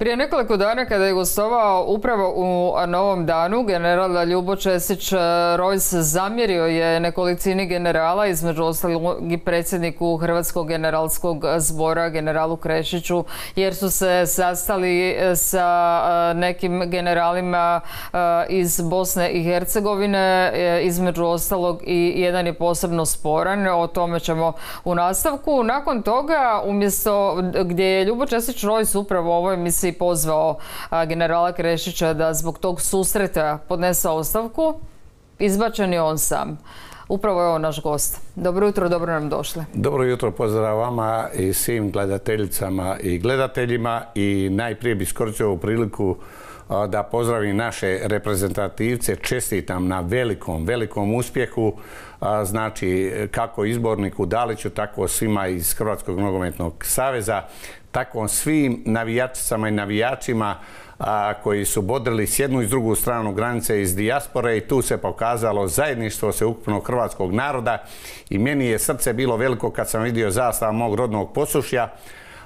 Prije nekoliko dana kada je gostovao upravo u Novom danu, general Ljubo Česić e, Rojs zamjerio je nekolicini generala, između ostalog i predsjedniku Hrvatskog generalskog zbora, generalu Krešiću, jer su se sastali e, sa e, nekim generalima iz Bosne i Hercegovine, između ostalog i jedan je posebno sporan, o tome ćemo u nastavku. Nakon toga, umjesto gdje je Ljubo Česić Rojs upravo u ovoj emisiji pozvao generala Krešića da zbog tog susreta podnese ostavku, izbačen je on sam. Upravo je on naš gost. Dobro jutro, dobro nam došli. Dobro jutro, pozdrav vama i svim gledateljicama i gledateljima i najprije bi skoristio ovu priliku da pozdravim naše reprezentativce, čestitam na velikom, velikom uspjehu, znači kako izborniku Daliću, tako svima iz Hrvatskog nogometnog saveza tako svim navijačicama i navijačima koji su bodrili s jednu i drugu stranu granice iz dijaspore i tu se pokazalo zajedništvo se ukupnog hrvatskog naroda i meni je srce bilo veliko kad sam vidio zastav mog rodnog posušja,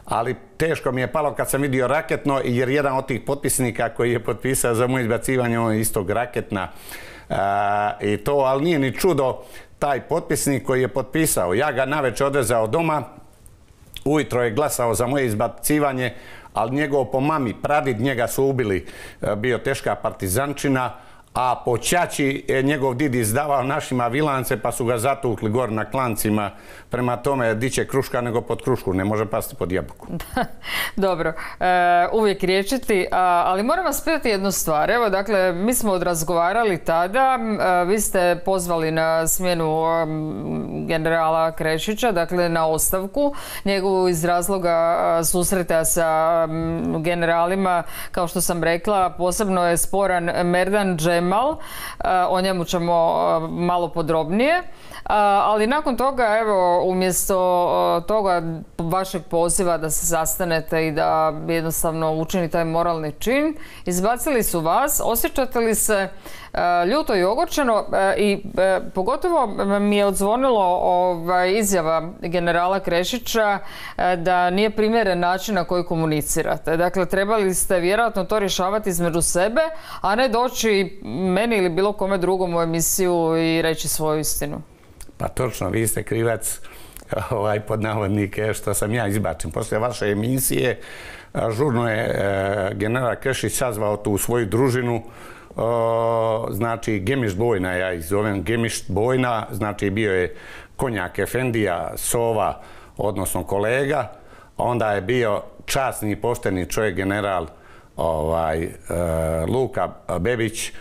ali teško mi je palo kad sam vidio raketno jer jedan od tih potpisnika koji je potpisao za moje izbacivanje on je istog raketna i to, ali nije ni čudo taj potpisnik koji je potpisao. Ja ga naveče odvezao doma, ujutro je glasao za moje izbacivanje, ali njegov po mami, pradid njega su ubili, e, bio teška partizančina, a po Čači je njegov didi izdavao našima vilance pa su ga zatukli gor na klancima. Prema tome, diće kruška nego pod krušku, ne može pasti pod jabuku. Dobro, e, uvijek riječiti, ali moram vas pitati jednu stvar. Evo, dakle, mi smo odrazgovarali tada, e, vi ste pozvali na smjenu generala Krešića, dakle na ostavku, njegovu iz razloga susreta sa generalima, kao što sam rekla, posebno je sporan Merdan Džem Kemal, o njemu ćemo malo podrobnije. Ali nakon toga, evo, umjesto toga vašeg poziva da se sastanete i da jednostavno učini taj moralni čin, izbacili su vas. Osjećate li se ljuto i ogorčeno i pogotovo mi je odzvonilo ovaj, izjava generala Krešića da nije primjeren način na koji komunicirate. Dakle, trebali ste vjerojatno to rješavati između sebe, a ne doći meni ili bilo kome drugom u emisiju i reći svoju istinu. Pa točno, vi ste krivac ovaj, pod navodnike što sam ja izbačen. Poslije vaše emisije žurno je e, general Kršić sazvao tu svoju družinu znači Gemišt Bojna, ja ih zovem Gemišt Bojna, znači bio je Konjak Efendija, Sova, odnosno kolega, onda je bio časni i pošteni čovjek general ovaj, e, Luka Bebić,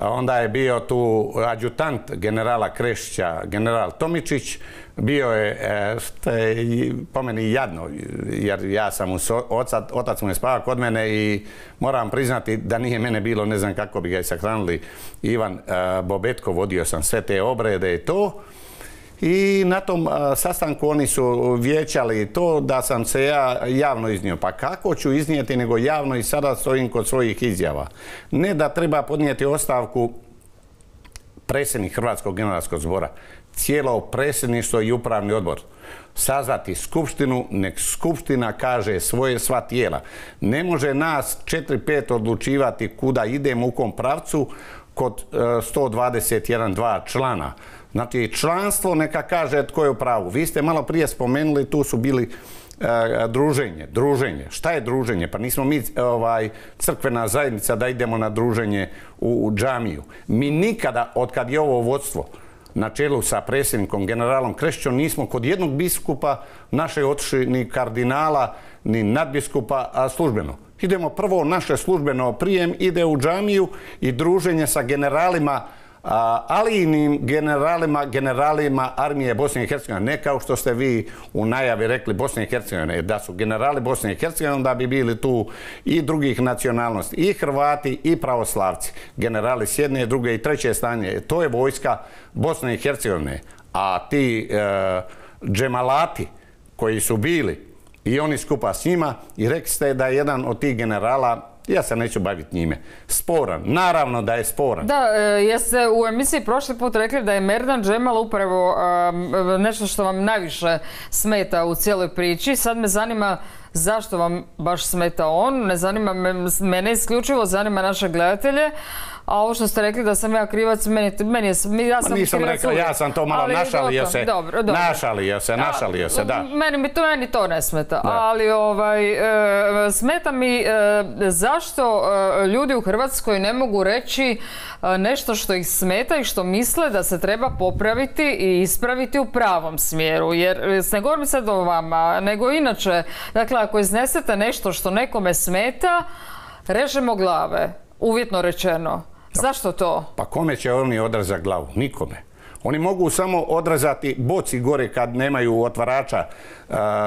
onda je bio tu adjutant generala Krešića, general Tomičić, bio je, e, što je po meni jadno, jer ja sam otac, otac mu je spava kod mene i moram priznati da nije mene bilo, ne znam kako bi ga i sahranili, Ivan e, Bobetko, vodio sam sve te obrede i to. I na tom sastanku oni su vjećali to da sam se ja javno iznio. Pa kako ću iznijeti nego javno i sada stojim kod svojih izjava. Ne da treba podnijeti ostavku predsjednik Hrvatskog generalskog zbora, cijelo predsjedništvo i upravni odbor sazvati skupštinu, nek skupština kaže svoje sva tijela. Ne može nas 4-5 odlučivati kuda idemo u kom pravcu kod 121-2 e, člana. Znači, članstvo neka kaže tko je u pravu. Vi ste malo prije spomenuli, tu su bili e, druženje, druženje. Šta je druženje? Pa nismo mi ovaj, crkvena zajednica da idemo na druženje u, džamiju. Mi nikada, od kad je ovo vodstvo, na čelu sa predsjednikom, generalom Krešćom, nismo kod jednog biskupa naše otišli ni kardinala, ni nadbiskupa, a službeno. Idemo prvo naše službeno prijem, ide u džamiju i druženje sa generalima alijinim generalima, generalima armije Bosne i Hercegovine, ne kao što ste vi u najavi rekli Bosne i Hercegovine, da su generali Bosne i Hercegovine, da bi bili tu i drugih nacionalnosti, i Hrvati i pravoslavci, generali s jedne, druge i treće stanje. To je vojska Bosne i Hercegovine. A ti e, džemalati koji su bili i oni skupa s njima i rekli ste da je jedan od tih generala ja se neću baviti njime. Sporan. Naravno da je sporan. Da, e, jeste u emisiji prošli put rekli da je Merdan Džemal upravo nešto što vam najviše smeta u cijeloj priči. Sad me zanima zašto vam baš smeta on, ne zanima me, mene isključivo, zanima naše gledatelje, a ovo što ste rekli da sam ja krivac, meni, meni je, ja sam nisam rekao, ja sam to malo našalio se, dobro, dobro. našalio se, našalio se, da. Meni, mi to, meni to ne smeta, ali ovaj, e, smeta mi e, zašto e, ljudi u Hrvatskoj ne mogu reći nešto što ih smeta i što misle da se treba popraviti i ispraviti u pravom smjeru. Jer ne govorim sad o vama, nego inače, dakle, ako iznesete nešto što nekome smeta, režemo glave, uvjetno rečeno. Zašto to? Pa kome će oni odrazati glavu? Nikome. Oni mogu samo odrazati boci gore kad nemaju otvarača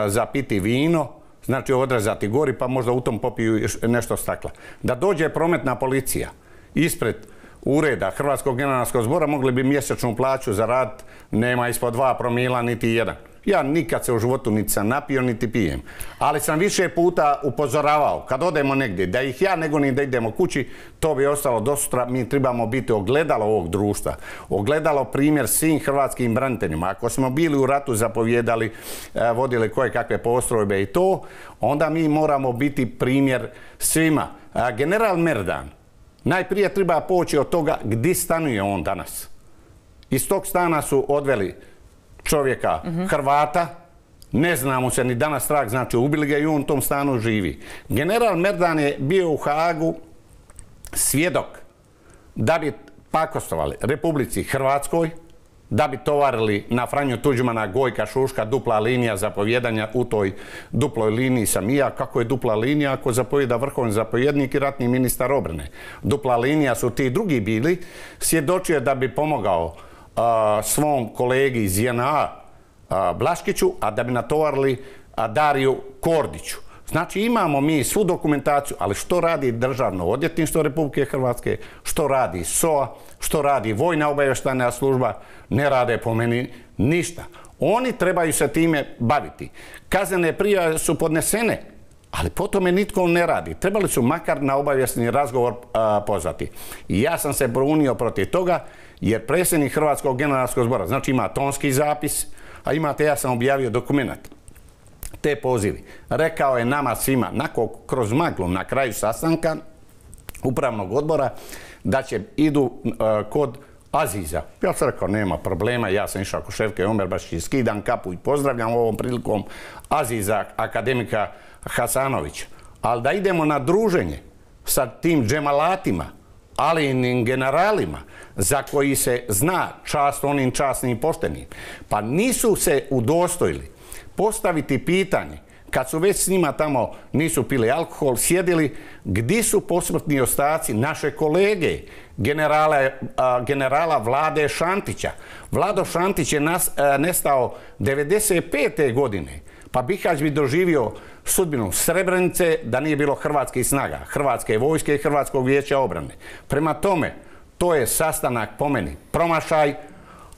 za piti vino, znači odrazati gori pa možda u tom popiju nešto stakla. Da dođe prometna policija ispred ureda Hrvatskog generalskog zbora mogli bi mjesečnu plaću zaraditi, nema ispod dva promila niti jedan. Ja nikad se u životu niti sam napio, niti pijem. Ali sam više puta upozoravao, kad odemo negdje, da ih ja nego ni da idemo kući, to bi ostalo do sutra. Mi trebamo biti ogledalo ovog društva. Ogledalo primjer svim hrvatskim braniteljima. Ako smo bili u ratu, zapovjedali, e, vodili koje kakve postrojbe i to, onda mi moramo biti primjer svima. General Merdan, najprije treba poći od toga gdje stanuje on danas. Iz tog stana su odveli čovjeka Hrvata, ne znamo se ni danas trag, znači ubili ga i on u tom stanu živi. General Merdan je bio u Hagu svjedok da bi pakostovali Republici Hrvatskoj, da bi tovarili na Franju Tuđmana, Gojka, Šuška, dupla linija zapovjedanja u toj duploj liniji sam i ja. Kako je dupla linija ako zapovjeda vrhovni zapovjednik i ratni ministar obrane? Dupla linija su ti drugi bili, svjedočio da bi pomogao svom kolegi iz JNA Blaškiću, a da bi natovarili Dariju Kordiću. Znači imamo mi svu dokumentaciju, ali što radi Državno odjetništvo Republike Hrvatske, što radi SOA, što radi Vojna obavještajna služba, ne rade po meni ništa. Oni trebaju se time baviti. Kaznene prijave su podnesene, ali po tome nitko ne radi. Trebali su makar na obavjesni razgovor pozvati. I ja sam se brunio protiv toga jer predsjednik Hrvatskog generalskog zbora, znači ima tonski zapis, a imate, ja sam objavio dokumentat, te pozivi. Rekao je nama svima, nakon kroz maglu na kraju sastanka upravnog odbora, da će idu kod Aziza. Ja sam rekao, nema problema, ja sam išao kod Ševke Omerbašić, skidam kapu i pozdravljam ovom prilikom Aziza, akademika Hasanovića. Ali da idemo na druženje sa tim džemalatima, ali i generalima za koji se zna čast onim časnim i poštenim, pa nisu se udostojili postaviti pitanje kad su već s njima tamo nisu pili alkohol, sjedili, gdje su posmrtni ostaci naše kolege, generala Vlade Šantića. Vlado Šantić je nestao 95. godine, pa Bihać bi doživio sudbinu Srebrenice da nije bilo hrvatskih snaga, hrvatske vojske i hrvatskog vijeća obrane. Prema tome, to je sastanak po meni promašaj,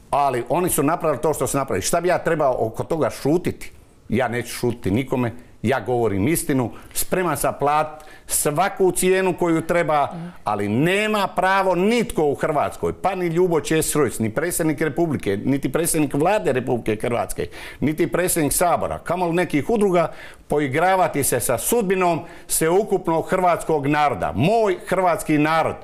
ali oni su napravili to što su napravili. Šta bi ja trebao oko toga šutiti? Ja neću šutiti nikome, ja govorim istinu, spreman sam plat svaku cijenu koju treba, ali nema pravo nitko u Hrvatskoj, pa ni Ljubo Česrojc, ni predsjednik Republike, niti predsjednik vlade Republike Hrvatske, niti predsjednik Sabora, kamol nekih udruga, poigravati se sa sudbinom sveukupnog hrvatskog naroda. Moj hrvatski narod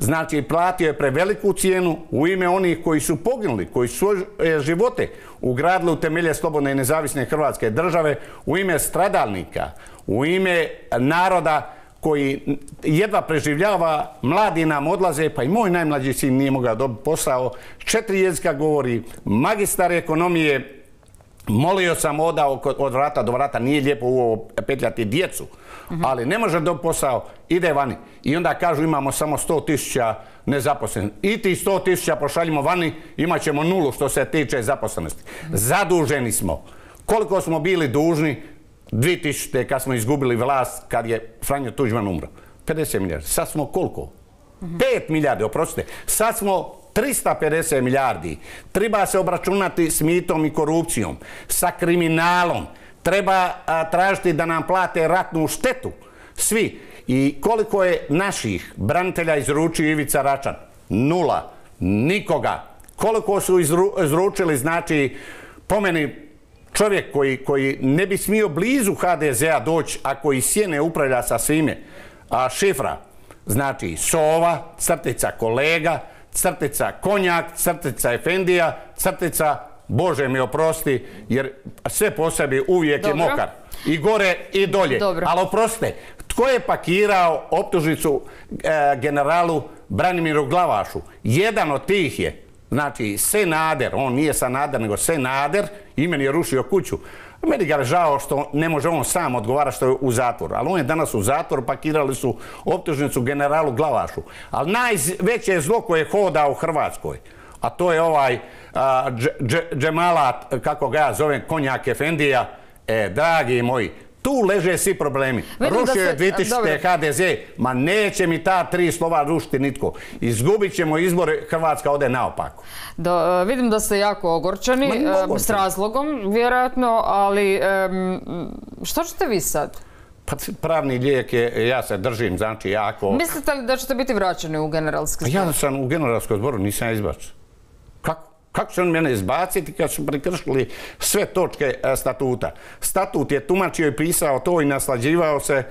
Znači, platio je preveliku cijenu u ime onih koji su poginuli, koji su svoje živote ugradili u temelje slobodne i nezavisne Hrvatske države, u ime stradalnika, u ime naroda koji jedva preživljava, mladi nam odlaze, pa i moj najmlađi sin nije mogao dobiti posao, četiri jezika govori, magistar ekonomije, Molio sam odao od vrata do vrata, nije lijepo ovo petljati djecu, ali ne može do posao, ide vani. I onda kažu imamo samo 100 tisuća nezaposlenih. I ti 100 tisuća pošaljimo vani, imat ćemo nulu što se tiče zaposlenosti. Zaduženi smo. Koliko smo bili dužni 2000. kad smo izgubili vlast, kad je Franjo Tuđman umro? 50 milijardi. Sad smo koliko? 5 milijardi, oprostite. Sad smo 350 milijardi. Treba se obračunati s mitom i korupcijom, sa kriminalom. Treba tražiti da nam plate ratnu štetu. Svi. I koliko je naših branitelja izručio Ivica Račan? Nula. Nikoga. Koliko su izručili, znači, po meni čovjek koji, koji ne bi smio blizu HDZ-a doći ako iz sjene upravlja sa svime, a šifra, znači sova, crtica kolega, crtica konjak, crtica efendija, crtica Bože mi oprosti, jer sve po sebi uvijek je mokar. I gore i dolje. Dobro. Ali oprostite, tko je pakirao optužnicu e, generalu Branimiru Glavašu? Jedan od tih je, znači Senader, on nije Sanader, nego Senader, imen je rušio kuću. Meni ga je žao što ne može on sam odgovarati što je u zatvoru, ali on je danas u zatvoru, pakirali su optužnicu generalu Glavašu. Ali najveće zlo koje hoda u Hrvatskoj, a to je ovaj Džemala, kako ga ja zovem, konjak Efendija, e, dragi moji, tu leže svi problemi. Rušio je 2000. HDZ, ma neće mi ta tri slova rušiti nitko. Izgubit ćemo izbore, Hrvatska ode naopako. E, vidim da ste jako ogorčani, e, s razlogom vjerojatno, ali što ćete vi sad? Pa pravni lijek je, ja se držim, znači jako... Mislite li da ćete biti vraćani u generalski zbor? Pa ja sam u generalskom zboru, nisam izbačen. crack Kako će on mene izbaciti kad su prekršili sve točke e, statuta? Statut je tumačio i pisao to i naslađivao se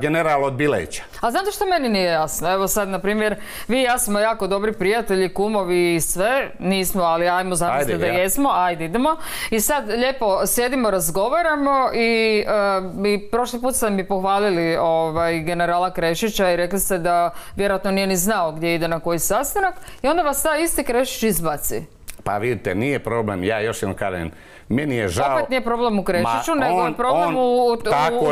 general od Bileća. A znate što meni nije jasno? Evo sad, na primjer, vi i ja smo jako dobri prijatelji, kumovi i sve. Nismo, ali ajmo zamisliti da jesmo. Ajde, idemo. I sad lijepo sjedimo, razgovaramo i, e, prošli put ste mi pohvalili ovaj, generala Krešića i rekli ste da vjerojatno nije ni znao gdje ide na koji sastanak i onda vas ta isti Krešić izbaci. Pa vidite, nije problem, ja još jednom kažem, meni je žao... Opet nije problem u Krešiću, nego je problem u,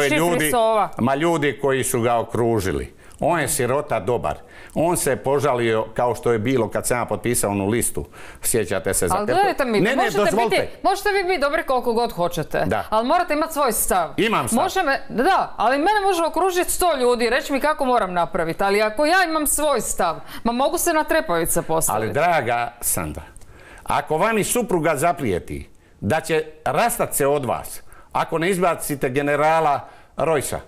šifri ljudi, Sova. Ma ljudi koji su ga okružili. On je sirota dobar. On se požalio kao što je bilo kad sam ja potpisao onu listu. Sjećate se za Ali gledajte mi, ne, možete, biti, možete vi biti dobri koliko god hoćete. Da. Ali morate imati svoj stav. Imam stav. Može me, da, ali mene može okružiti sto ljudi i reći mi kako moram napraviti. Ali ako ja imam svoj stav, ma mogu se na trepavice postaviti. Ali draga Sandra, ako vam i supruga zaprijeti da će rastati se od vas, ako ne izbacite generala Rojsa,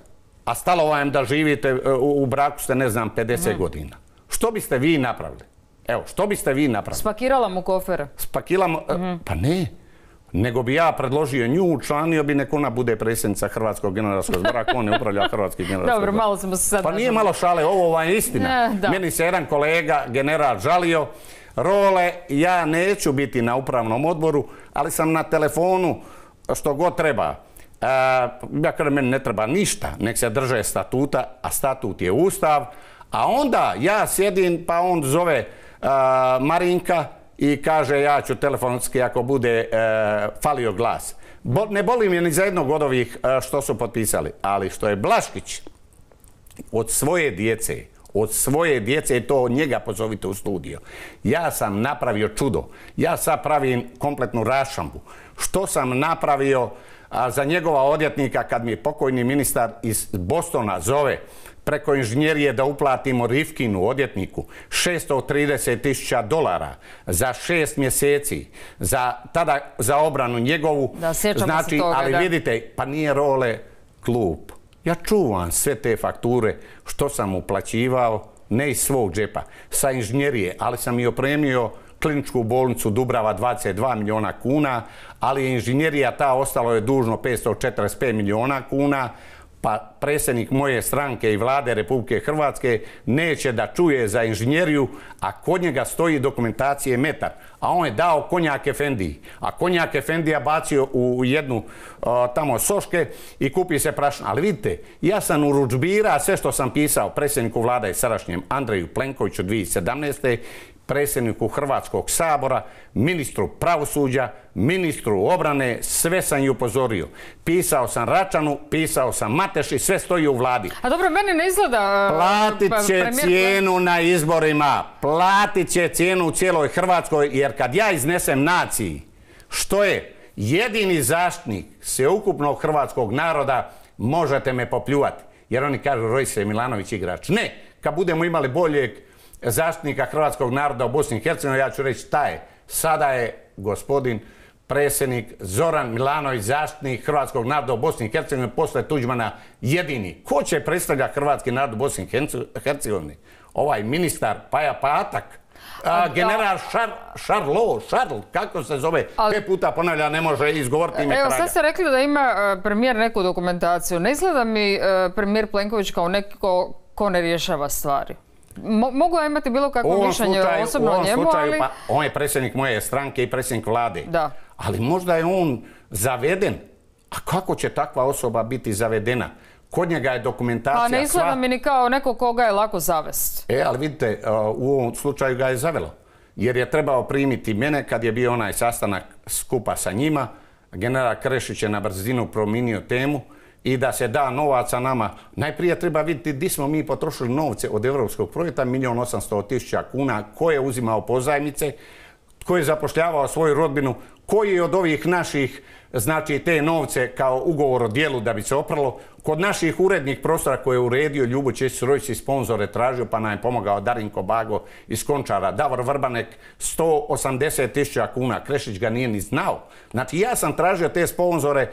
a stalo vam da živite e, u, braku ste, ne znam, 50 mhm. godina. Što biste vi napravili? Evo, što biste vi napravili? Spakirala mu kofere. Spakirala mu, e, mhm. pa ne. Nego bi ja predložio nju, učlanio bi nek ona bude predsjednica Hrvatskog generalskog zbora, ako on ne upravlja Hrvatski generalski Dobro, malo smo se sad... Pa nije malo šale, ovo vam je istina. Meni se jedan kolega, general, žalio role, ja neću biti na upravnom odboru, ali sam na telefonu što god treba. E, ja kažem, meni ne treba ništa, nek se drže statuta, a statut je ustav, a onda ja sjedim, pa on zove e, Marinka i kaže ja ću telefonski ako bude e, falio glas. ne boli mi ni za jednog od ovih što su potpisali, ali što je Blaškić od svoje djece, od svoje djece i to njega pozovite u studio. Ja sam napravio čudo. Ja sad pravim kompletnu rašambu. Što sam napravio za njegova odjetnika kad mi pokojni ministar iz Bostona zove preko inženjerije da uplatimo Rifkinu odjetniku 630 tisuća dolara za šest mjeseci za tada za obranu njegovu. Da, znači, ali vidite, pa nije role klub ja čuvam sve te fakture što sam uplaćivao, ne iz svog džepa, sa inženjerije, ali sam i opremio kliničku bolnicu Dubrava 22 milijuna kuna, ali je inženjerija ta ostalo je dužno 545 milijuna kuna, pa predsjednik moje stranke i vlade Republike Hrvatske neće da čuje za inženjeriju, a kod njega stoji dokumentacije metar. A on je dao konjak Efendiji. A konjak Efendija bacio u jednu tamo soške i kupi se prašna. Ali vidite, ja sam u ručbira sve što sam pisao predsjedniku vlada i sadašnjem Andreju Plenkoviću 2017 predsjedniku Hrvatskog sabora, ministru pravosuđa, ministru obrane, sve sam ju upozorio. Pisao sam Račanu, pisao sam Mateši, sve stoji u vladi. A dobro, meni ne izgleda... Uh, Platit pa će cijenu na izborima. Platit će cijenu u cijeloj Hrvatskoj, jer kad ja iznesem naciji, što je jedini zaštitnik sveukupnog hrvatskog naroda, možete me popljuvati. Jer oni kažu Rojse Milanović igrač. Ne, kad budemo imali boljeg zaštitnika hrvatskog naroda u Bosni i Hercegovini, ja ću reći šta je. Sada je gospodin predsjednik Zoran Milanović, zaštitnik hrvatskog naroda u Bosni i Hercegovini, posle Tuđmana jedini. Ko će predstavljati hrvatski narod u Bosni i Hercegovini? Ovaj ministar Paja Patak. A, general Šar, Šarl, kako se zove, ali, pet puta ponavlja, ne može izgovoriti ime Evo, sad ste rekli da ima e, premijer neku dokumentaciju. Ne izgleda mi e, premijer Plenković kao neko ko ne rješava stvari. Mogu ja imati bilo kakvo mišljenje osobno o njemu, slučaju, Pa, on je predsjednik moje stranke i predsjednik vlade. Da. Ali možda je on zaveden. A kako će takva osoba biti zavedena? Kod njega je dokumentacija... Pa ne izgleda mi ni kao neko koga je lako zavest. E, ali vidite, u ovom slučaju ga je zavelo. Jer je trebao primiti mene kad je bio onaj sastanak skupa sa njima. General Krešić je na brzinu promijenio temu i da se da novaca nama. Najprije treba vidjeti di smo mi potrošili novce od europskog projekta, milijon osamsto tisuća kuna, ko je uzimao pozajmice, tko je zapošljavao svoju rodbinu, koji od ovih naših znači te novce kao ugovor o dijelu da bi se opralo. Kod naših urednih prostora koje je uredio Ljubo Česić Rojć i sponzore tražio pa nam je pomogao Darinko Bago iz Končara, Davor Vrbanek 180 tisuća kuna, Krešić ga nije ni znao. Znači ja sam tražio te sponzore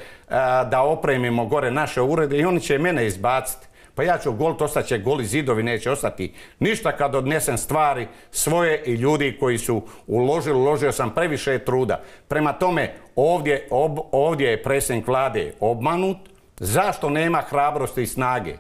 da opremimo gore naše urede i oni će mene izbaciti. Pa ja ću golit, ostaće goli zidovi, neće ostati ništa kad odnesem stvari svoje i ljudi koji su uložili, uložio sam previše truda. Prema tome, ovdje, ovdje je predsjednik vlade obmanut. Zašto nema hrabrosti i snage?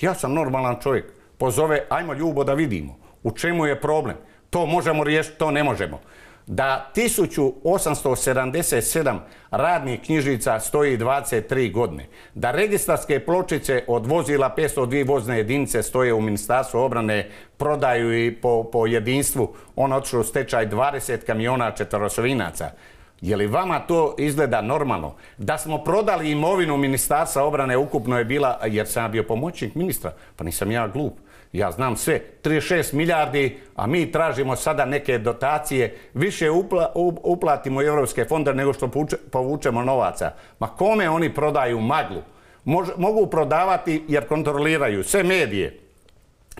Ja sam normalan čovjek. Pozove, ajmo ljubo da vidimo. U čemu je problem? To možemo riješiti, to ne možemo da 1877 radnih knjižica stoji 23 godine, da registarske pločice od vozila 502 vozne jedinice stoje u Ministarstvu obrane, prodaju i po, po jedinstvu, on otišao stečaj 20 kamiona četverosovinaca. Je li vama to izgleda normalno? Da smo prodali imovinu Ministarstva obrane, ukupno je bila, jer sam bio pomoćnik ministra, pa nisam ja glup, ja znam sve, 36 milijardi, a mi tražimo sada neke dotacije, više uplatimo u europske fonde nego što povučemo novaca. Ma kome oni prodaju maglu? mogu prodavati jer kontroliraju sve medije.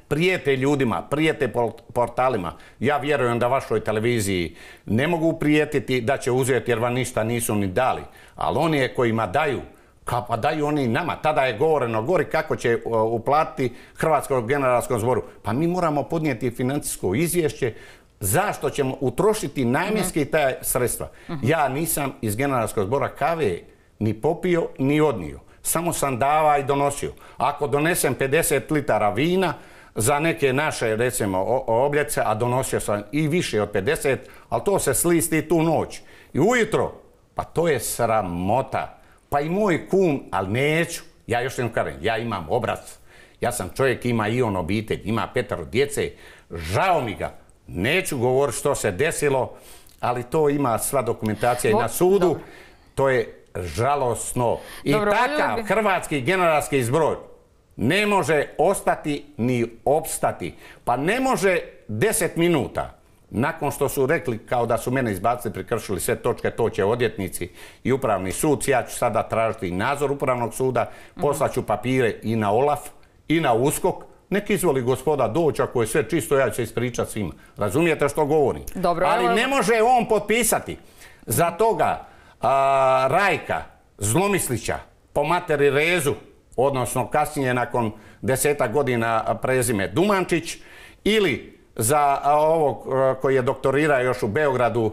Prijete ljudima, prijete portalima. Ja vjerujem da vašoj televiziji ne mogu prijetiti da će uzeti jer vam ništa nisu ni dali. Ali oni kojima daju, kao pa daju oni nama. Tada je govoreno gori kako će uplatiti Hrvatskom generalskom zboru. Pa mi moramo podnijeti financijsko izvješće zašto ćemo utrošiti namjenski mhm. ta sredstva. Mhm. Ja nisam iz generalskog zbora kave ni popio ni odnio. Samo sam dava i donosio. Ako donesem 50 litara vina za neke naše, recimo, obljece, a donosio sam i više od 50, ali to se slisti tu noć. I ujutro, pa to je sramota. Pa i moj kum, ali neću. Ja još jednom kažem, ja imam obraz. Ja sam čovjek, ima i on obitelj, ima petero djece. Žao mi ga. Neću govoriti što se desilo, ali to ima sva dokumentacija i na sudu. To je žalosno. I takav hrvatski generalski zbroj ne može ostati ni opstati. Pa ne može deset minuta nakon što su rekli kao da su mene izbacili, prekršili sve točke, to će odjetnici i upravni sud, ja ću sada tražiti nadzor upravnog suda, poslaću papire i na OLAF i na USKOK, neki izvoli gospoda doći, ako je sve čisto, ja ću se ispričati svima. Razumijete što govorim? Dobro, Ali ne može on potpisati. Za toga Rajka, Zlomislića, po materi Rezu, odnosno kasnije nakon deseta godina prezime Dumančić, ili za ovog koji je doktorirao još u Beogradu,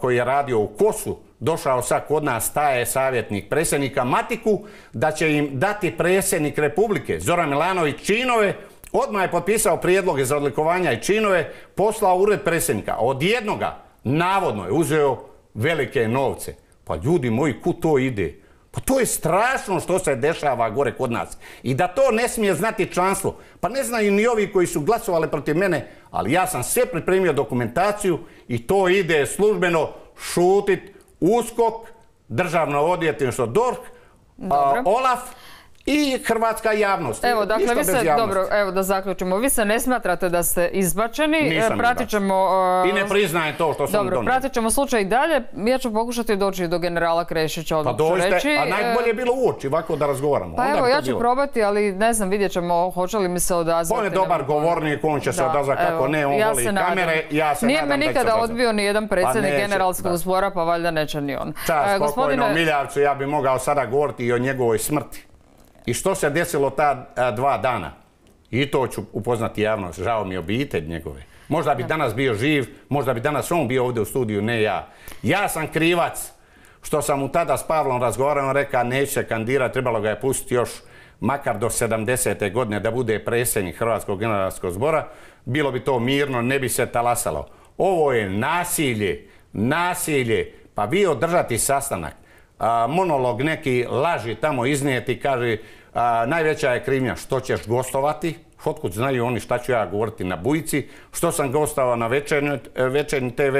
koji je radio u Kosu, došao sad kod nas, taj savjetnik predsjednika Matiku, da će im dati predsjednik Republike, Zoran Milanović, činove, odmah je potpisao prijedloge za odlikovanja i činove, poslao ured predsjednika. Od jednoga, navodno je uzeo velike novce. Pa ljudi moji, kud to ide? Pa to je strašno što se dešava gore kod nas. I da to ne smije znati članstvo. Pa ne znaju ni ovi koji su glasovali protiv mene, ali ja sam sve pripremio dokumentaciju i to ide službeno šutit USKOK, državno odvjetništvo DORH, OLAF i hrvatska javnost. Evo, dakle, vi se, dobro, evo da zaključimo, vi se ne smatrate da ste izbačeni, Nisam pratit ćemo... I ne priznajem to što sam Dobro, pratit ćemo slučaj dalje, ja ću pokušati doći do generala Krešića, odmah pa ću reći. A najbolje je bilo uoči, ovako da razgovaramo. Pa evo, ja ću probati, ali ne znam, vidjet ćemo hoće li mi se odazvati. On je dobar govornik, on će se odazvati kako ne, on voli kamere, ja se Nije me nikada odbio ni jedan predsjednik pa generalskog zbora, pa valjda neće ni on. Čas, spokojno, Miljavcu, ja bi mogao sada govoriti i o njegovoj smrti. I što se desilo ta dva dana? I to ću upoznati javnost. Žao mi obitelj njegove. Možda bi danas bio živ, možda bi danas on bio ovdje u studiju, ne ja. Ja sam krivac što sam mu tada s Pavlom razgovarao, on rekao neće kandidirati, trebalo ga je pustiti još makar do 70. godine da bude predsjednik Hrvatskog generalskog zbora, bilo bi to mirno, ne bi se talasalo. Ovo je nasilje, nasilje, pa vi održati sastanak, monolog neki laži tamo iznijeti, kaže najveća je krivnja što ćeš gostovati, otkud znaju oni šta ću ja govoriti na Bujici, što sam gostovao na večernji TV,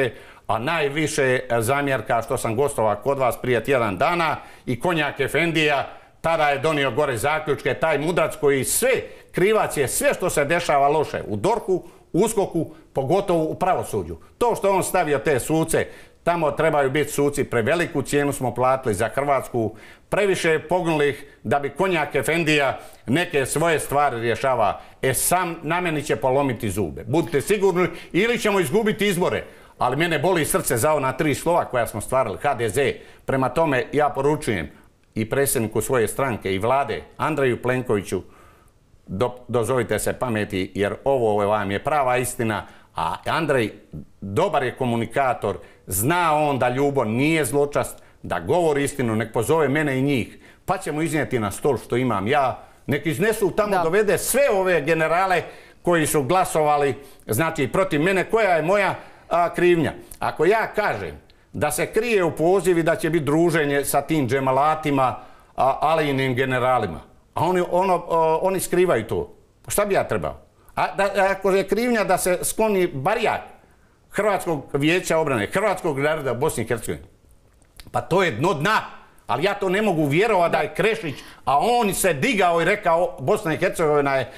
a najviše zamjerka što sam gostovao kod vas prije tjedan dana. I Konjak Efendija, tada je donio gore zaključke, taj mudrac koji sve, krivac je sve što se dešava loše u Dorku, uskoku, pogotovo u pravosuđu. To što on stavio te suce, tamo trebaju biti suci, preveliku cijenu smo platili za Hrvatsku, previše pognulih da bi Konjak Efendija neke svoje stvari rješava. E sam na meni će polomiti zube. Budite sigurni ili ćemo izgubiti izbore. Ali mene boli srce za ona tri slova koja smo stvarali, HDZ. Prema tome ja poručujem i predsjedniku svoje stranke i vlade, Andreju Plenkoviću, dozovite se pameti jer ovo vam je prava istina, a Andrej dobar je komunikator, zna on da Ljubo nije zločast, da govori istinu, nek pozove mene i njih, pa ćemo iznijeti na stol što imam ja, nek iznesu tamo dovede sve ove generale koji su glasovali, znači protiv mene, koja je moja krivnja. Ako ja kažem da se krije u pozivi da će biti druženje sa tim džemalatima, alijinim generalima, a oni, ono, oni skrivaju to, šta bi ja trebao? A ako je krivnja da se skloni barijak Hrvatskog vijeća obrane, Hrvatskog naroda Bosni i Hercegovini, pa to je dno dna. Ali ja to ne mogu vjerovati da je Krešić, a on se digao i rekao Bosna i Hercegovina je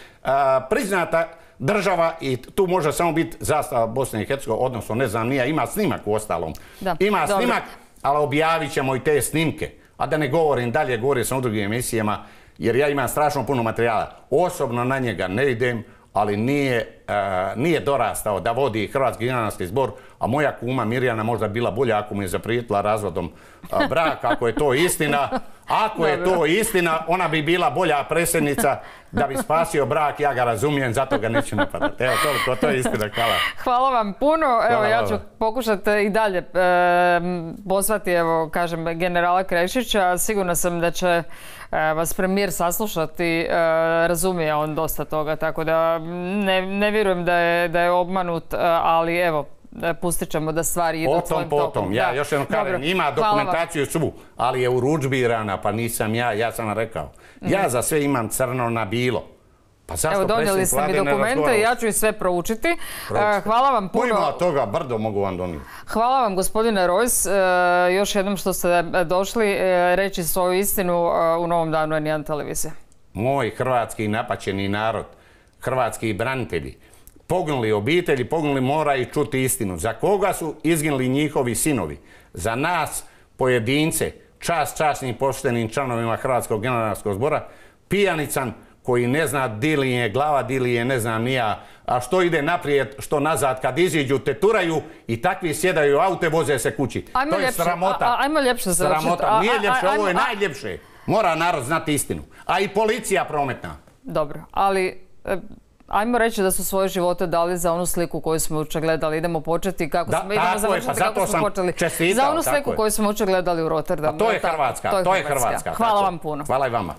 priznata država i tu može samo biti zastava Bosne i Hercegovine, odnosno ne znam, nije, ima snimak u ostalom. ima snimak, ali objavit ćemo i te snimke. A da ne govorim dalje, govorio sam u drugim emisijama, jer ja imam strašno puno materijala. Osobno na njega ne idem, ali nije, nije dorastao da vodi Hrvatski generalski zbor, a moja kuma Mirjana možda bila bolja ako mu je zaprijetila razvodom braka, ako je to istina. Ako je to istina, ona bi bila bolja predsjednica da bi spasio brak, ja ga razumijem, zato ga neću napadati. Evo, to, to je istina, hvala. Hvala vam puno. Evo, ja ću pokušati i dalje e, pozvati, evo, kažem, generala Krešića. Sigurno sam da će vas premijer saslušati, e, razumije on dosta toga, tako da ne, ne vjerujem da je, da je obmanut, e, ali evo, e, pustit ćemo da stvari idu svojim tokom. Potom, ja još jednom kažem, ima dokumentaciju svu, ali je urudžbirana, pa nisam ja, ja sam rekao. Ja mhm. za sve imam crno na bilo. Pa Evo, donijeli ste mi dokumente, ja ću ih sve proučiti. E, hvala vam puno. Ima toga, brdo mogu vam donijeti. Hvala vam, gospodine Rojs, e, još jednom što ste došli e, reći svoju istinu u Novom danu N1 televizije. Moj hrvatski napaćeni narod, hrvatski branitelji, pognuli obitelji, pognuli mora i čuti istinu. Za koga su izginuli njihovi sinovi? Za nas, pojedince, čast časnim poštenim članovima Hrvatskog generalskog zbora, pijanican, koji ne zna di li je glava, di li je ne znam nija, a što ide naprijed, što nazad, kad iziđu, teturaju i takvi sjedaju u aute, voze se kući. to je sramota. ajmo ljepše Sramota, nije ljepše, ovo je najljepše. Mora narod znati istinu. A i policija prometna. Dobro, ali e, Ajmo reći da su svoje živote dali za onu sliku koju smo jučer gledali. Idemo početi kako smo, idemo završiti pa kako smo počeli. za onu sliku koju smo jučer gledali u Rotterdamu. A to je Hrvatska, to je Hrvatska. Hvala vam puno. Hvala i vama.